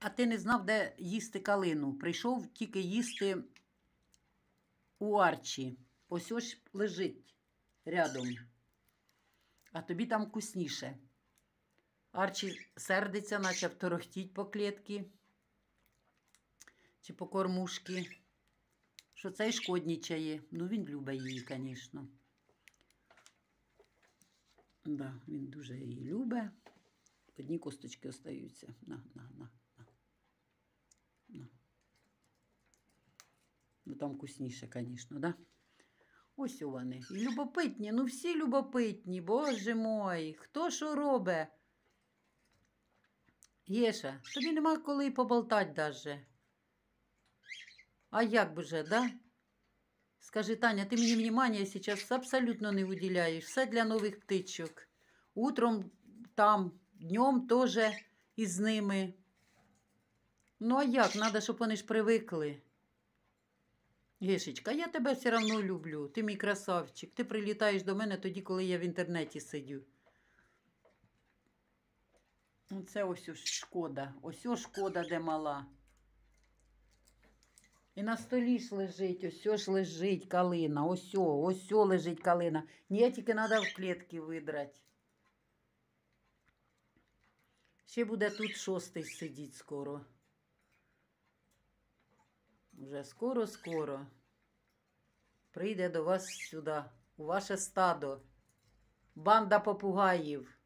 А ти не знав, де їсти калину. Прийшов тільки їсти у Арчі. Ось ось лежить рядом. А тобі там вкусніше. Арчі сердиться, почав торохтіть по клітки чи по кормушки. Що цей шкоднічає. Ну, він любить її, звісно. Да, він дуже її любить. Одні косточки остаються. На, на. на. Ну там вкусніше, звісно, да? Ось вони. І любопитні, ну всі любопитні, боже мой, хто що робить? Єша, тобі нема коли й поболтати даже. А як би же, да? Скажи, Таня, ти мені внимання зараз абсолютно не виділяєш. Все для нових птичок. Утром там, днем теж із ними. Ну, а як? Надо, щоб вони ж привикли. Гешечка, я тебе все одно люблю. Ти мій красавчик. Ти прилітаєш до мене тоді, коли я в інтернеті сидю. Це ось ось шкода. Ось ось шкода, де мала. І на столі ж лежить, ось ж лежить калина, ось ось лежить калина. Ні, тільки треба в клітки видрати. Ще буде тут шостий сидіти скоро. Уже скоро-скоро прийде до вас сюди, у ваше стадо. Банда попугаїв.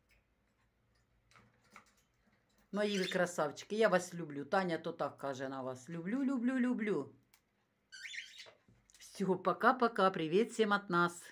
Мої ви красавчики, я вас люблю. Таня то так каже на вас. Люблю, люблю, люблю. Все, пока-пока. Привет всем от нас.